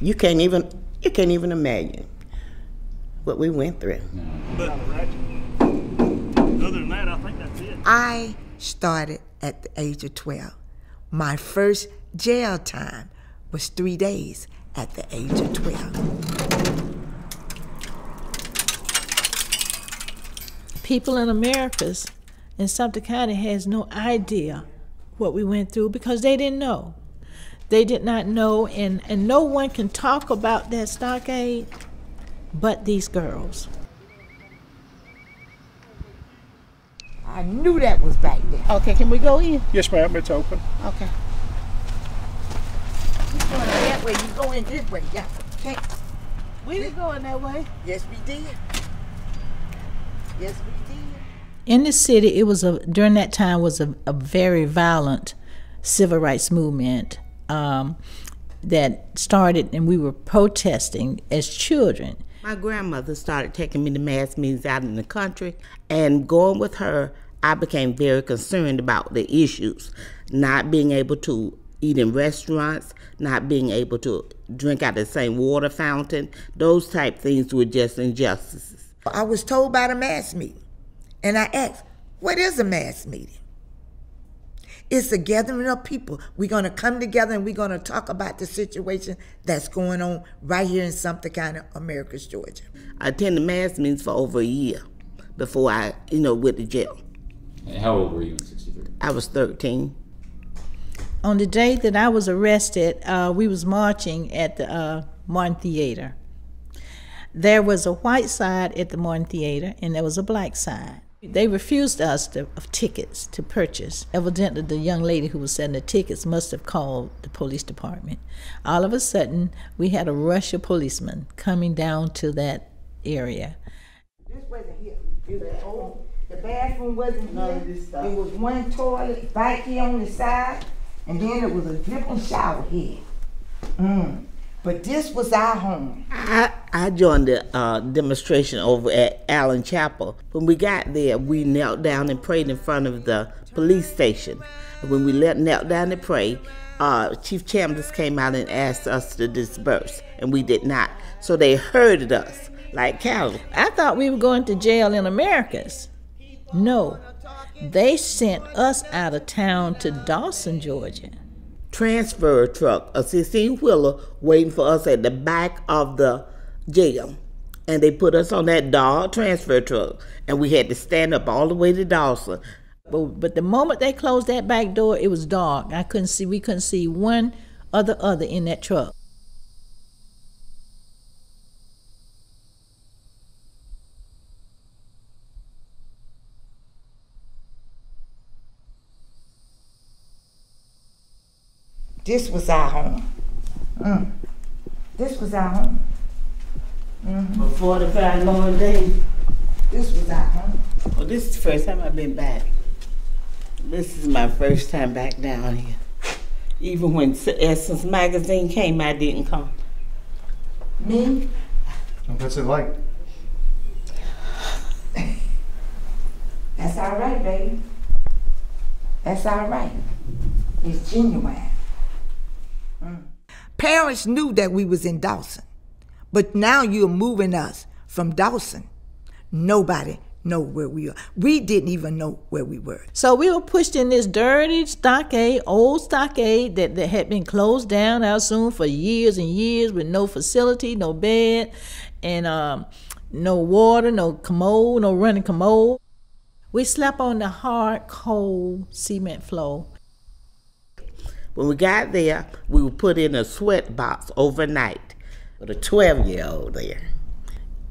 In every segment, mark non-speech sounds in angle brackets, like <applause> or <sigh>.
You can't even you can't even imagine what we went through. But other than that, I think that's it. I started at the age of 12. My first jail time was three days at the age of 12. People in Americus in Sumter County has no idea what we went through because they didn't know. They did not know, and, and no one can talk about that stockade but these girls. I knew that was back there. Okay, can we go in? Yes, ma'am, it's open. Okay. You going that way, you go in this way. Yeah. Okay. We didn't go in that way. Yes, we did. Yes, we did. In the city, it was a during that time was a, a very violent civil rights movement um, that started, and we were protesting as children. My grandmother started taking me to mass meetings out in the country, and going with her, I became very concerned about the issues, not being able to eat in restaurants, not being able to drink out of the same water fountain. Those type things were just injustices. I was told about a mass meeting, and I asked, "What is a mass meeting?" It's a gathering of people. We're gonna come together and we're gonna talk about the situation that's going on right here in Sumter County, Americus Georgia. I attended mass meetings for over a year before I, you know, went to jail. And how old were you in 63? I was 13. On the day that I was arrested, uh, we was marching at the uh, Martin Theater. There was a white side at the Martin Theater, and there was a black side. They refused us to, of tickets to purchase. Evidently, the young lady who was selling the tickets must have called the police department. All of a sudden, we had a rush of policemen coming down to that area. This wasn't here. It was old. The bathroom wasn't here. It was one toilet back here on the side, and then it was a dripping shower head. Mm. But this was our home. I, I joined the uh, demonstration over at Allen Chapel. When we got there, we knelt down and prayed in front of the police station. And when we let, knelt down to pray, uh, Chief Chambers came out and asked us to disperse, and we did not. So they herded us like cattle. I thought we were going to jail in Americus. No, they sent us out of town to Dawson, Georgia. Transfer truck, a 16 wheeler, waiting for us at the back of the jail. And they put us on that dog transfer truck, and we had to stand up all the way to Dawson. But, but the moment they closed that back door, it was dark. I couldn't see. We couldn't see one other other in that truck. This was our home. Mm. This was our home. For 45 long days. This was our home. Well, this is the first time I've been back. This is my first time back down here. Even when Essence magazine came, I didn't come. Me? What's it like? That's all right, baby. That's all right. It's genuine. Mm. Parents knew that we was in Dawson, but now you're moving us from Dawson. Nobody know where we are. We didn't even know where we were. So we were pushed in this dirty stockade, old stockade that, that had been closed down out soon for years and years with no facility, no bed, and um, no water, no commode, no running commode. We slept on the hard, cold cement floor. When we got there, we were put in a sweat box overnight with a 12 year old there.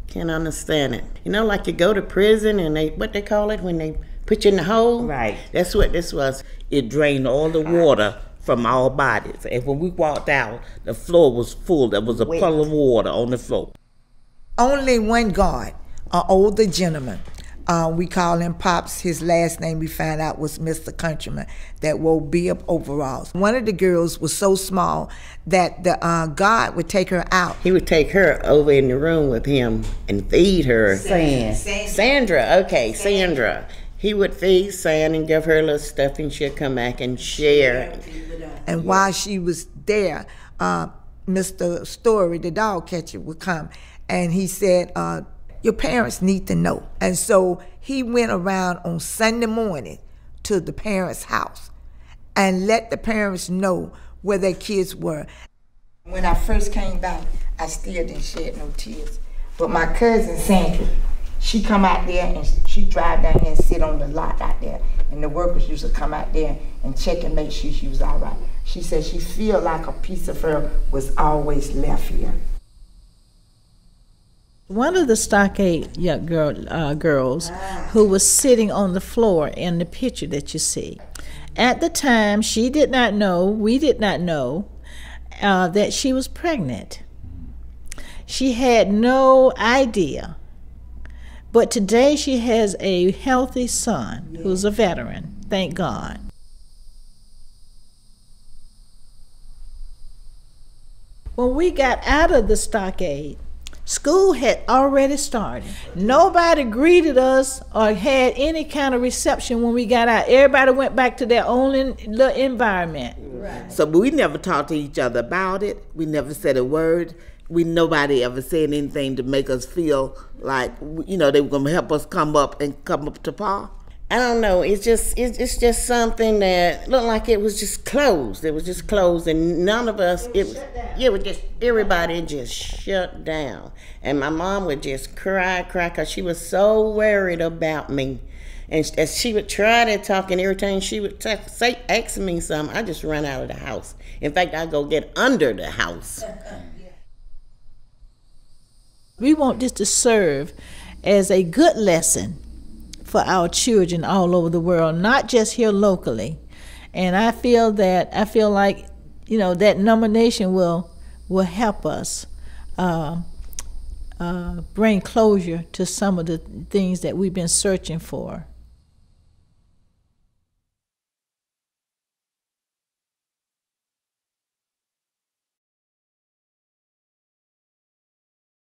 Can't understand it. You know, like you go to prison and they, what they call it when they put you in the hole? Right. That's what this was. It drained all the water from our bodies. And when we walked out, the floor was full. There was a Wet. puddle of water on the floor. Only one guard, an older gentleman. Uh, we call him Pops. His last name we found out was Mr. Countryman that wore beat-up overalls. One of the girls was so small that the uh, guard would take her out. He would take her over in the room with him and feed her. Sand. Sandra, okay, Sandra. He would feed Sand and give her a little stuff, and she'd come back and share. And while she was there, uh, Mr. Story, the dog catcher, would come, and he said, uh, "Your parents need to know." And so he went around on Sunday morning to the parents' house and let the parents know where their kids were. When I first came back, I still didn't shed no tears. But my cousin Sandra, she come out there and she drive down here and sit on the lot out there. And the workers used to come out there and check and make sure she was all right. She said she feel like a piece of her was always left here. One of the stockade young girl, uh, girls who was sitting on the floor in the picture that you see. At the time, she did not know, we did not know, uh, that she was pregnant. She had no idea. But today she has a healthy son who's a veteran, thank God. When we got out of the stockade, school had already started. Nobody greeted us or had any kind of reception when we got out. Everybody went back to their own in, little environment. So we never talked to each other about it. We never said a word. We nobody ever said anything to make us feel like you know they were gonna help us come up and come up to par. I don't know. It's just it's, it's just something that looked like it was just closed. It was just closed, and none of us. It was yeah, it was just everybody just shut down, and my mom would just cry, cry, cause she was so worried about me. And as she would try to talk and every time she would t- say, ask me something, I just run out of the house. In fact, I go get under the house. <laughs> We want this to serve as a good lesson for our children all over the world, not just here locally. And I feel that I feel like you know that nomination will will help us uh, uh, bring closure to some of the things that we've been searching for.